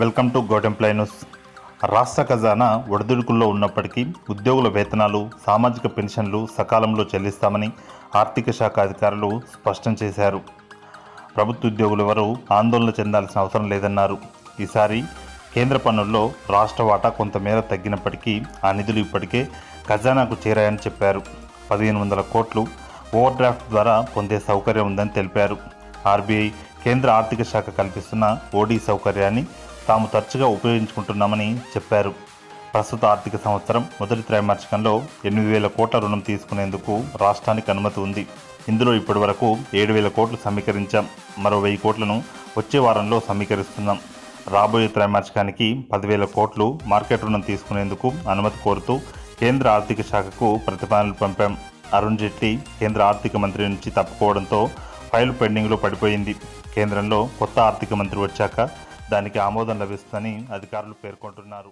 Welcome to గోటెంప్లై news. రాష్ట్ర ఖజానా ఒడిదుడుకుల్లో ఉన్నప్పటికీ ఉద్యోగుల వేతనాలు సామాజిక పెన్షన్లు సకాలంలో చెల్లిస్తామని ఆర్థిక శాఖ అధికారులు స్పష్టం చేశారు. ప్రభుత్వ ఉద్యోగులు ఎవరూ ఆందోళన చెందాల్సిన అవసరం లేదన్నారు. ఈసారి కేంద్ర పన్నుల్లో రాష్ట్ర వాటా కొంతమేర తగ్గినప్పటికీ ఆ నిధులు ఇప్పటికే ఖజానాకు చేరాయని చెప్పారు. పదిహేను వందల కోట్లు ఓవర్ డ్రాఫ్ట్ ద్వారా పొందే సౌకర్యం ఉందని తెలిపారు. ఆర్బీఐ కేంద్ర ఆర్థిక శాఖ కల్పిస్తున్న ఓడీ సౌకర్యాన్ని తాము తరచుగా ఉపయోగించుకుంటున్నామని చెప్పారు. ప్రస్తుత ఆర్థిక సంవత్సరం మొదటి త్రైమాసికంలో ఎనిమిది వేల కోట్ల రుణం తీసుకునేందుకు రాష్ట్రానికి అనుమతి ఉంది. ఇందులో ఇప్పటి వరకు ఏడు వేల కోట్లు సమీకరించాం. మరో వెయ్యి కోట్లను వచ్చే వారంలో సమీకరిస్తున్నాం. రాబోయే త్రైమాసికానికి పదివేల కోట్లు మార్కెట్ రుణం తీసుకునేందుకు అనుమతి కోరుతూ కేంద్ర ఆర్థిక శాఖకు ప్రతిపాదనలు పంపాం. అరుణ్ జైట్లీ కేంద్ర ఆర్థిక మంత్రి నుంచి తప్పుకోవడంతో ఫైల్ పెండింగ్లో పడిపోయింది. కేంద్రంలో కొత్త ఆర్థిక మంత్రి వచ్చాక దానికి ఆమోదం లభిస్తుందని అధికారులు పేర్కొంటున్నారు.